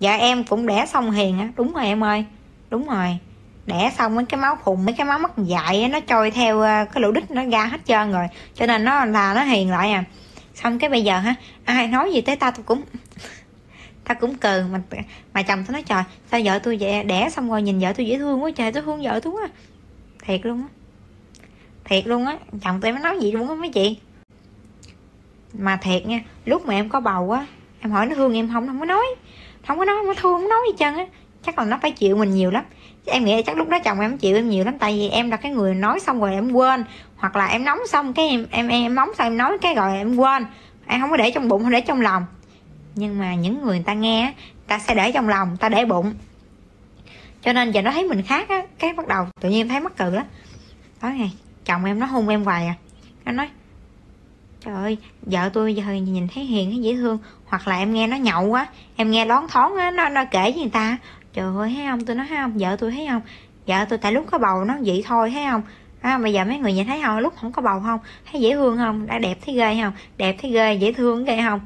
dạ em cũng đẻ xong hiền á. Đúng rồi em ơi. Đúng rồi. Đẻ xong mấy cái máu khùng mấy cái máu mất dại nó trôi theo ờ, cái lỗ đít nó ra hết trơn rồi. Cho nên nó là, nó hiền lại à. Xong cái bây giờ ha ai nói gì tới ta tôi cũng ta cũng cừ. Mà mà chồng tôi nói, trời, sao vợ tôi vậy? Đẻ xong rồi nhìn vợ tôi dễ thương quá trời tôi thương vợ tôi quá. Thiệt luôn á. Thiệt luôn á. Chồng tôi mới nói gì luôn á mấy chị. Mà thiệt nha, lúc mà em có bầu á em hỏi nó thương em không, nó không có nói. Không có nói, không có thương, không có nói gì chân á. Chắc là nó phải chịu mình nhiều lắm. Em nghĩ là chắc lúc đó chồng em chịu em nhiều lắm. Tại vì em là cái người nói xong rồi em quên. Hoặc là em nóng xong cái em em em nóng xong em nói cái rồi em quên. Em không có để trong bụng, không để trong lòng. Nhưng mà những người người ta nghe ta sẽ để trong lòng ta để bụng. Cho nên giờ nó thấy mình khác á, cái bắt đầu tự nhiên em thấy mắc cự lắm. Tối ngày chồng em nó hôn em hoài à. Nó nói trời ơi vợ tôi giờ nhìn thấy hiền hay dễ thương. Hoặc là em nghe nó nhậu quá em nghe lón thoáng á nó, nó kể với người ta. Trời ơi thấy không? Tôi nói thấy không? Vợ tôi thấy không? Vợ tôi tại lúc có bầu nó vậy thôi thấy không? À, bây giờ mấy người nhìn thấy không? Lúc không có bầu không? Thấy dễ thương không? Đã đẹp thấy ghê không? Đẹp thấy ghê dễ thương ghê không?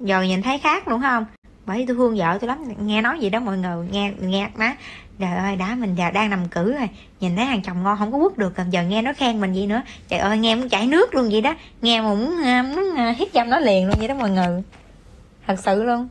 Giờ nhìn thấy khác đúng không? Bởi tôi thương vợ tôi lắm nghe nói gì đó mọi người nghe nghe má. Trời ơi đã mình giờ đang nằm cử rồi. Nhìn thấy hàng chồng ngon không có quất được giờ nghe nó khen mình gì nữa. Trời ơi nghe muốn chảy nước luôn vậy đó. Nghe mà muốn, à, muốn à, hít dâm nó liền luôn vậy đó mọi người. Thật sự luôn.